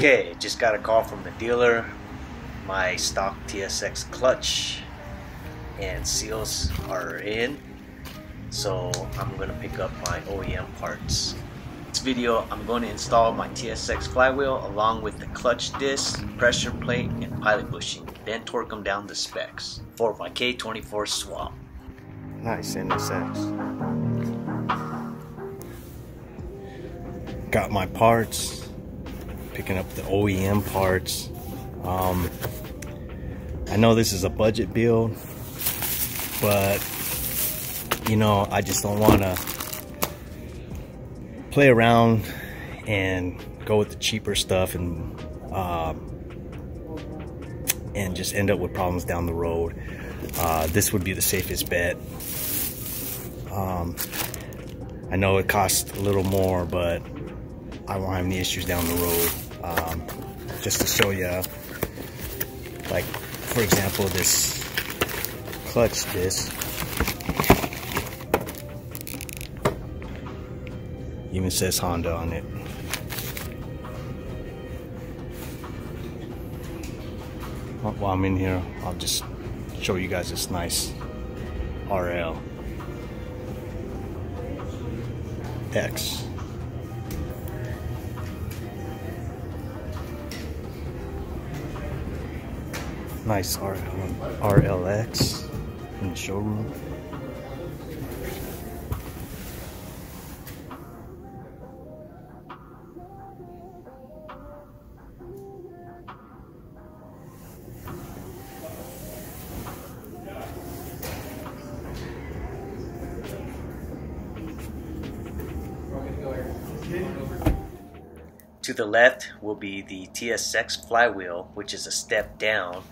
Okay, just got a call from the dealer. My stock TSX clutch and seals are in. So I'm gonna pick up my OEM parts. This video, I'm going to install my TSX flywheel along with the clutch disc, pressure plate, and pilot bushing. Then torque them down to specs for my K24 swap. Nice NSX. Got my parts. Picking up the OEM parts. Um, I know this is a budget build, but you know, I just don't want to play around and go with the cheaper stuff and uh, and just end up with problems down the road. Uh, this would be the safest bet. Um, I know it costs a little more, but I won't have any issues down the road. Um, just to show you, like, for example, this clutch disc. Even says Honda on it. While I'm in here, I'll just show you guys this nice RL X. Nice RL, um, RLX in the showroom. To the left will be the TSX flywheel, which is a step down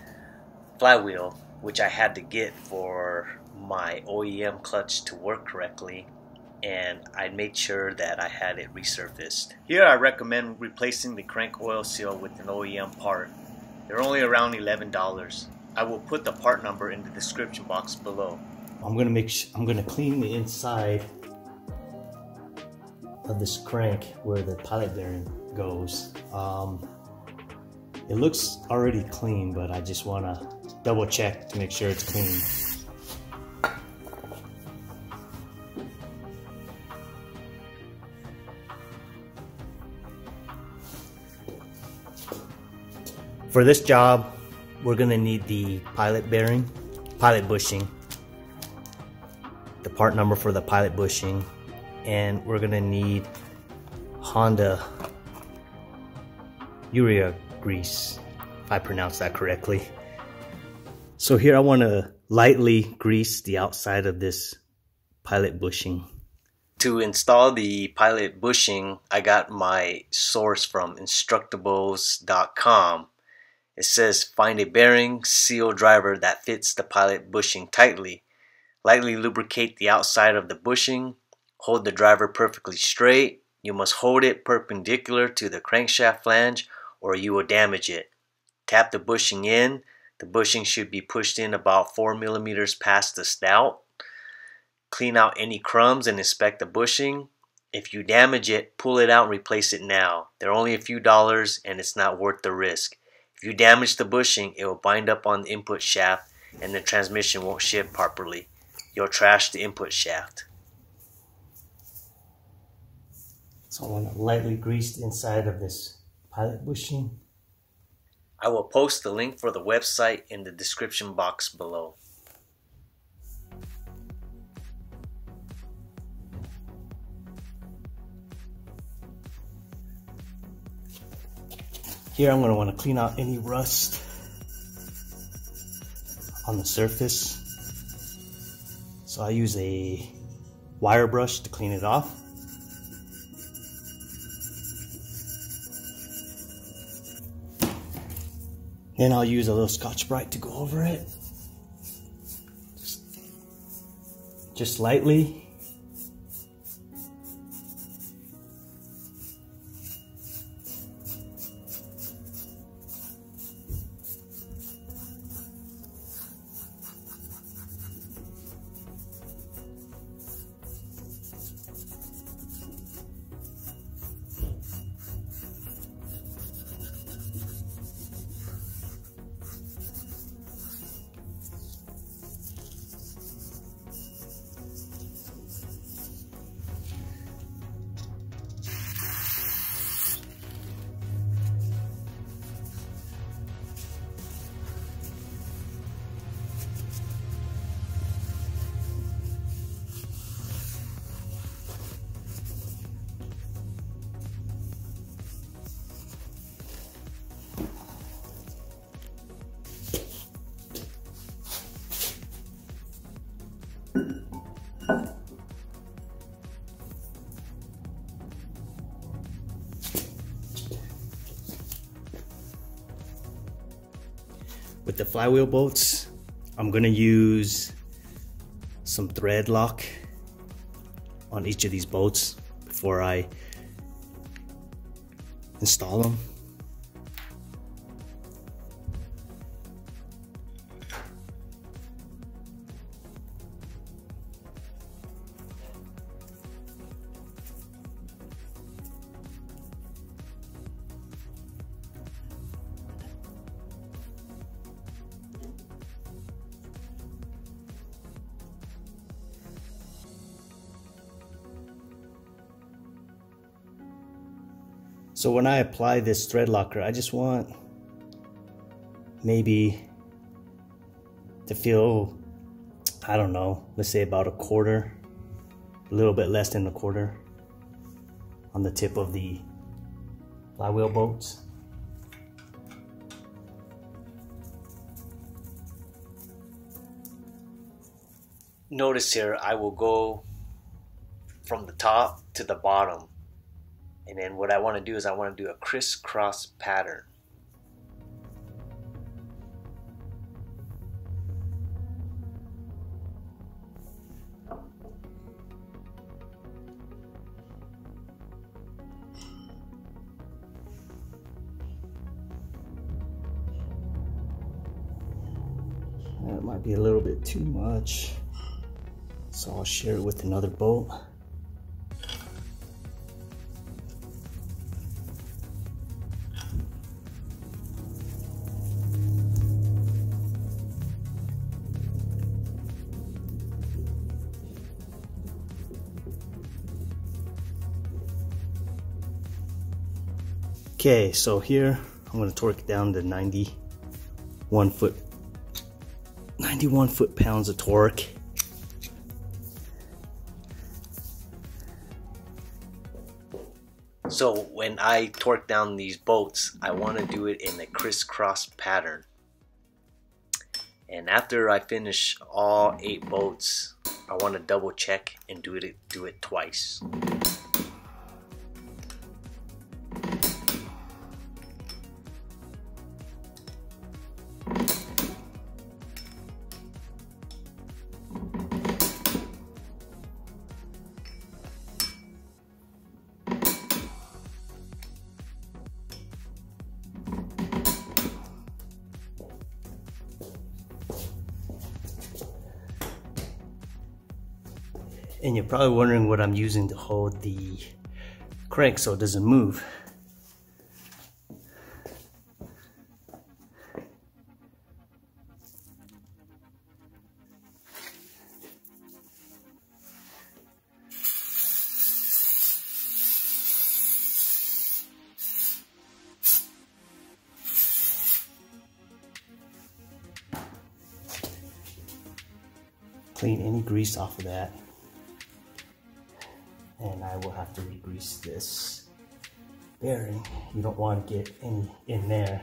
flywheel, which I had to get for my OEM clutch to work correctly and I made sure that I had it resurfaced. Here I recommend replacing the crank oil seal with an OEM part. They're only around $11. I will put the part number in the description box below. I'm gonna make I'm gonna clean the inside of this crank where the pilot bearing goes. Um, it looks already clean, but I just wanna double check to make sure it's clean. For this job, we're gonna need the pilot bearing, pilot bushing, the part number for the pilot bushing, and we're gonna need Honda urea grease, if I pronounce that correctly. So here I wanna lightly grease the outside of this pilot bushing. To install the pilot bushing, I got my source from instructables.com. It says find a bearing seal driver that fits the pilot bushing tightly. Lightly lubricate the outside of the bushing. Hold the driver perfectly straight. You must hold it perpendicular to the crankshaft flange or you will damage it. Tap the bushing in. The bushing should be pushed in about 4 millimeters past the snout. Clean out any crumbs and inspect the bushing. If you damage it, pull it out and replace it now. They're only a few dollars and it's not worth the risk. If you damage the bushing, it will bind up on the input shaft and the transmission won't shift properly. You'll trash the input shaft. So I want to lightly grease the inside of this pilot bushing. I will post the link for the website in the description box below. Here I'm going to want to clean out any rust on the surface. So I use a wire brush to clean it off. Then I'll use a little Scotch-Brite to go over it. Just, just lightly. With the flywheel bolts, I'm gonna use some thread lock on each of these bolts before I install them. So when I apply this thread locker, I just want maybe to feel, I don't know, let's say about a quarter, a little bit less than a quarter on the tip of the flywheel bolts. Notice here, I will go from the top to the bottom and then what I want to do is I want to do a crisscross pattern. That might be a little bit too much. So I'll share it with another bolt. Okay, so here I'm to torque it down to 91 foot 91 foot pounds of torque. So when I torque down these bolts, I want to do it in a crisscross pattern. And after I finish all eight bolts, I want to double check and do it do it twice. And you're probably wondering what I'm using to hold the crank so it doesn't move. Clean any grease off of that and I will have to re-grease this bearing. You don't want to get any in there.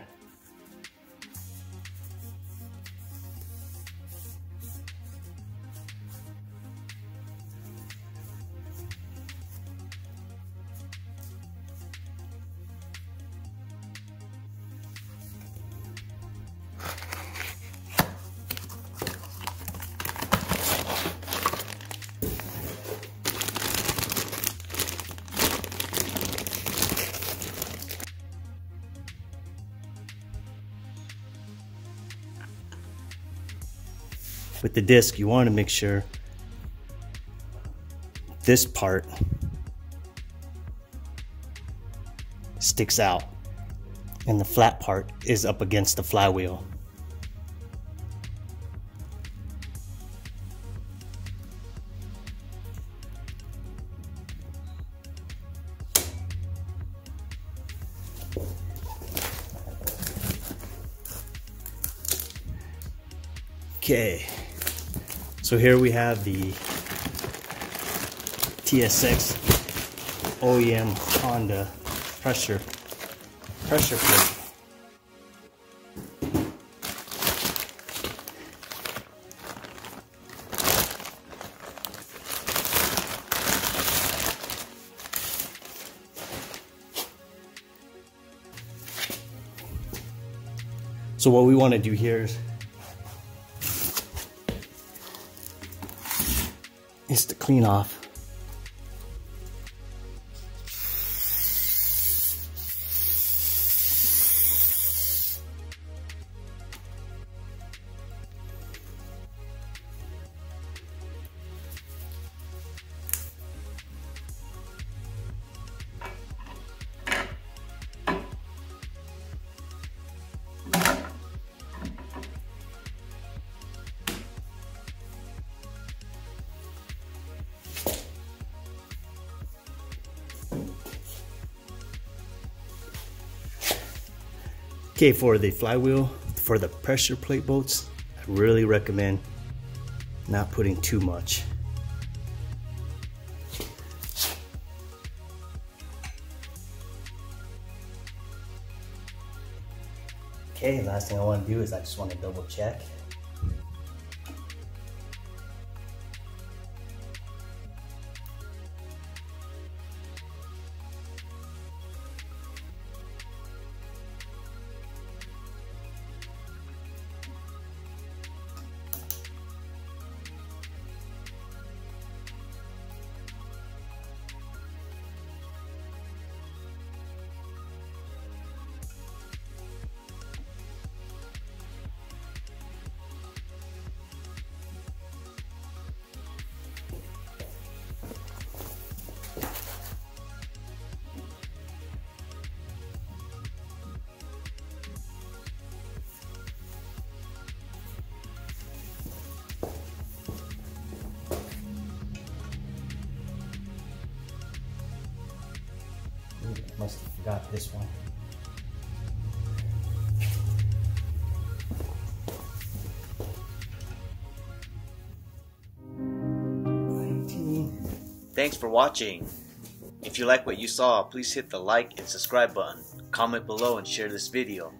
With the disc, you want to make sure this part sticks out and the flat part is up against the flywheel. Okay. So here we have the TSX OEM Honda pressure pressure plate. So what we want to do here is to clean off Okay, for the flywheel, for the pressure plate bolts, I really recommend not putting too much. Okay, last thing I want to do is I just want to double check Must have forgot this one. Thanks for watching. If you like what you saw, please hit the like and subscribe button, comment below and share this video.